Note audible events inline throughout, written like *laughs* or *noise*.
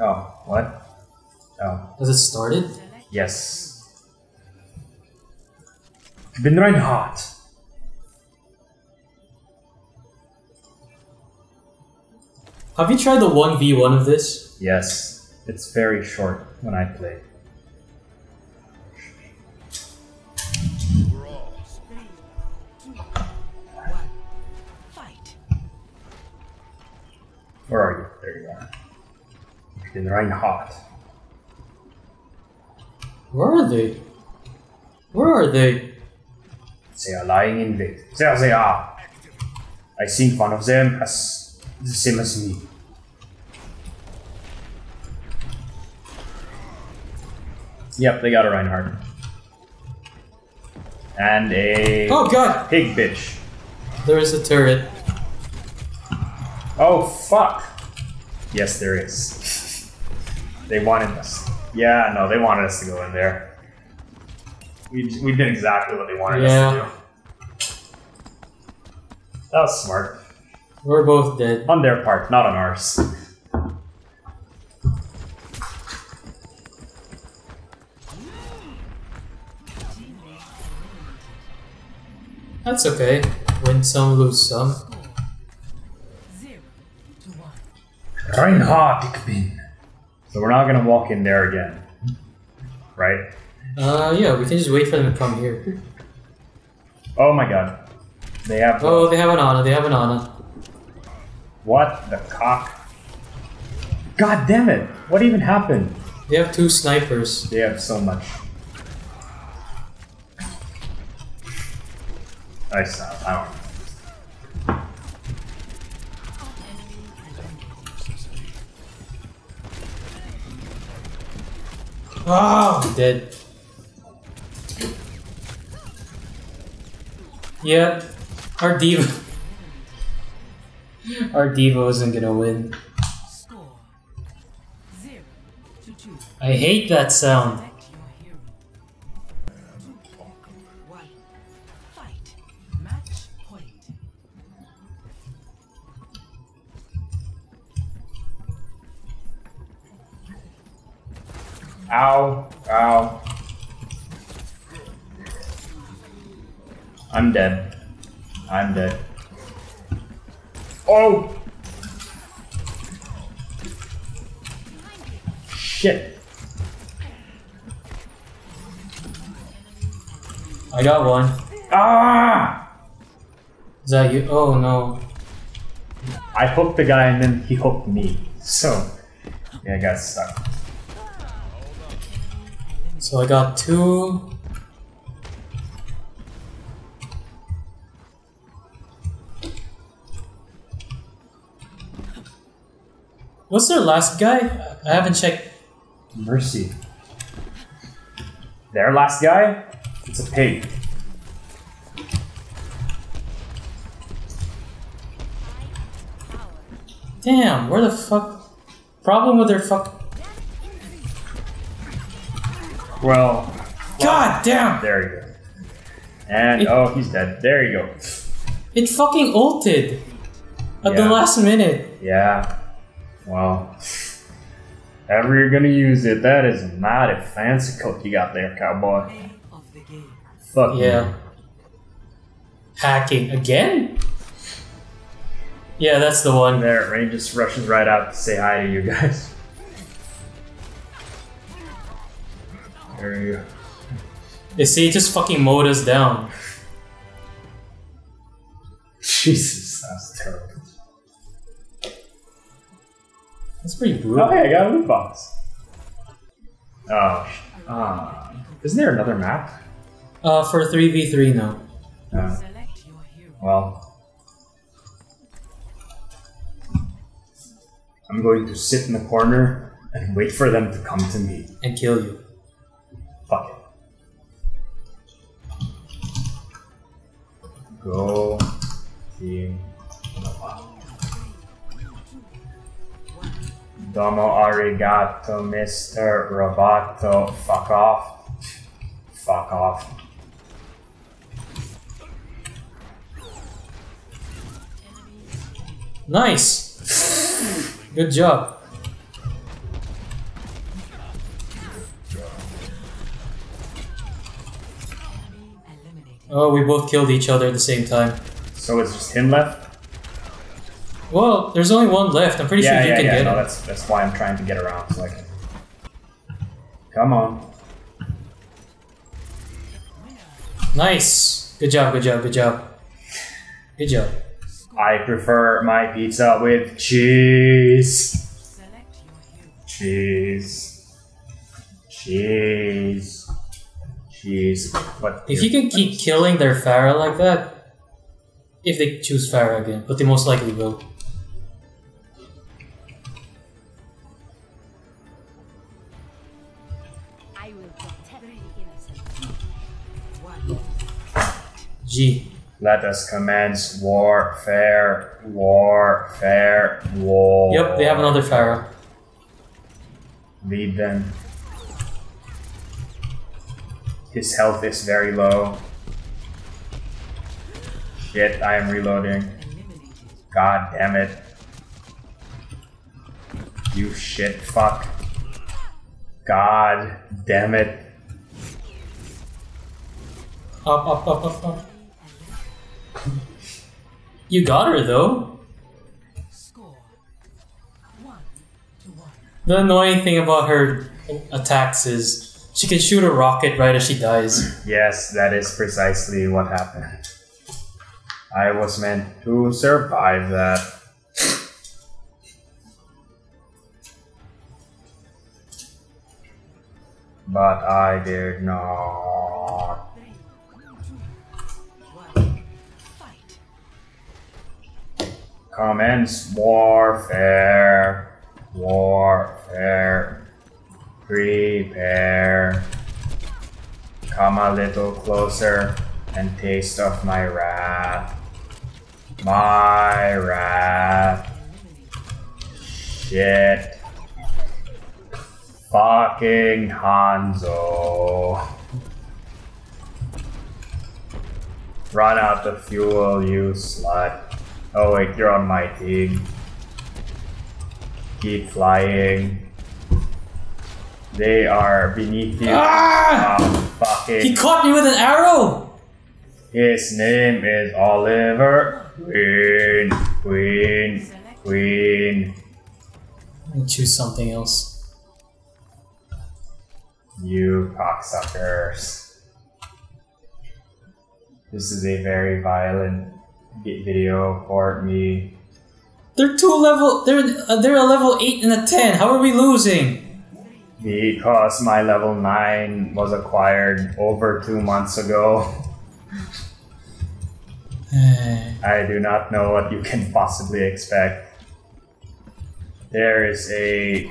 Oh, what? Oh, Has it started? yes. Ich bin Reinhardt. Have you tried the 1v1 of this? Yes, it's very short when I play. Bin Reinhardt. Where are they? Where are they? They are lying in wait. There they are. I think one of them has the same as me. Yep, they got a Reinhardt. And a Oh god! pig bitch. There is a turret. Oh fuck! Yes, there is. They wanted us. Yeah, no, they wanted us to go in there. We, we did exactly what they wanted us to Yeah. do. That was smart. We're both dead. On their part, not on ours. That's okay. Win some, lose some. Zero to So we're not gonna walk in there again. Right? Uh, yeah, we can just wait for them to come here. Oh my god. They have. Oh, they have an Ana, they have an Ana. What the cock? God damn it! What even happened? They have two snipers. They have so much. I stop. I don't Oh, dead. Yep, our diva. *laughs* Our diva isn't gonna win. Score. Zero to two. I hate that sound. Ow. Ow. I'm dead. I'm dead. Oh! Shit. I got one. Ah! Is that you? Oh no. I hooked the guy and then he hooked me. So, yeah, I got stuck. So I got two. What's their last guy? I haven't checked. Mercy. Their last guy? It's a pig. Damn, where the fuck? Problem with their fuck. Well, God damn! there you go. And, It- oh, he's dead. There you go. It fucking ulted at the last minute. Yeah. Well, ever you're gonna use it, that is not a fancy coat you got there, cowboy. The. Fuck Yeah. you. Hacking again? Yeah, that's the one. There, Rein just rushes right out to say hi to you guys. There you go. You see, it just fucking mowed us down. Jesus, that's terrible. That's pretty Oh, brutal. hey, I got a loot box. Oh, ah. Isn't there another map? Uh, for 3v3 now. Uh, Select your hero. well. I'm going to sit in the corner and wait for them to come to me. And kill you. Go. Team. Domo arigato, Mr. Roboto. Fuck off. Fuck off. Nice! Good job. Oh, we both killed each other at the same time. So it's just him left? Well, there's only one left. I'm pretty yeah, sure you yeah, can yeah. get No, him. that's that's why I'm trying to get around so I can. Come on. Nice. Good job, good job, good job. Good job. I prefer my pizza with cheese. Select your hero. Cheese. Cheese. Cheese. What? If you can keep killing their Pharah like that, if they choose Pharah again, but they most likely will. I will protect the innocent. One. G. Let us commence warfare. Warfare. War. Fair war. Yep, they have another Pharah. Lead them. His health is very low. Shit, I am reloading. God damn it. You shit fuck. God damn it. Up, up, up, up, up. You got her though. The annoying thing about her attacks is she can shoot a rocket right as she dies. *clears throat* Yes, that is precisely what happened. I was meant to survive that. But I did not. Commence warfare. Warfare. Prepare. Come a little closer and taste of my wrath. My wrath. Shit. Fucking Hanzo. Run out the fuel, you slut. Oh wait, you're on my team. Keep flying. They are beneath you. Ah! Fucking. He caught me with an arrow! His name is Oliver Queen. Queen. Queen. Let me choose something else. You cocksuckers. This is a very violent video for me. They're two level. They're uh, they're a level eight and a ten. How are we losing? Because my level 9 was acquired over two months ago. Eh. I do not know what you can possibly expect. There is a.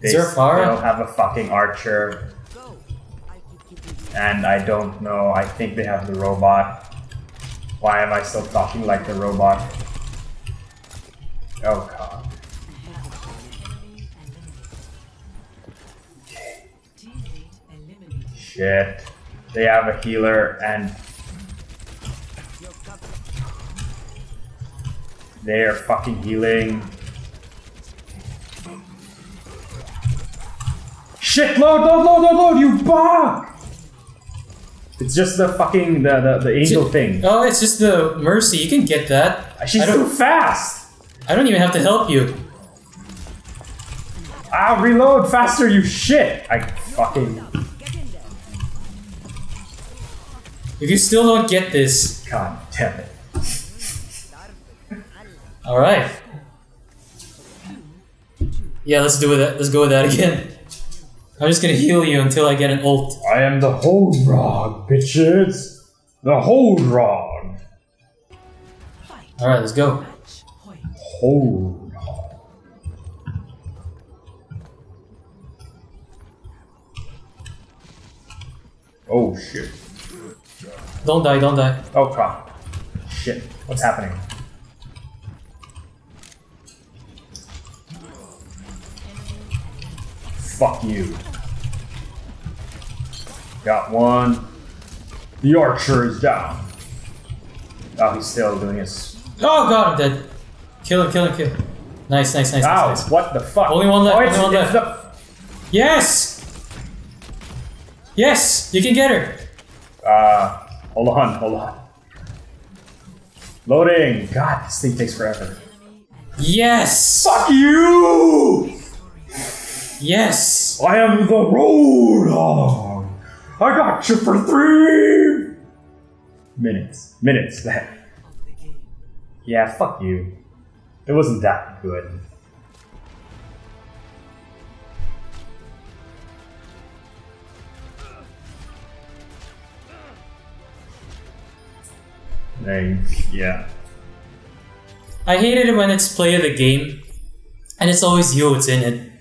They Is there Pharah? still have a fucking archer, Go. I keep giving you. and I don't know. I think they have the robot. Why am I still talking like the robot? Oh god. Shit. They have a healer, and they are fucking healing. Shit! Load, load, load, load, load! You bug! It's just the fucking the the, the angel thing. Oh, it's just the mercy. You can get that. She's I too fast. I don't even have to help you. Ah, reload faster, you shit! I fucking If you still don't get this, god damn it. all right. Yeah, let's do with it. Let's go with that again. I'm just gonna heal you until I get an ult. I am the hold rod, bitches. The hold rod. All right, let's go. Hold rod. Oh shit. Don't die. Don't die. Oh crap. Shit. What's happening? Fuck you. Got one. The archer is down. Oh, he's still doing his. Oh god, I'm dead. Kill him. Kill him. Kill. Him. Nice. Nice. Nice. Ow! Nice. nice. What the fuck? Only one left, Oh, only one it's the. Yes. Yes, you can get her. Uh, Hold on, hold on. Loading! God, this thing takes forever. Yes! Fuck you! Yes! I am the Roadhog! I got you for three minutes. Minutes. of the game. yeah, fuck you. It wasn't that good. They, yeah. I hated it when it's play of the game, and it's always you what's in it.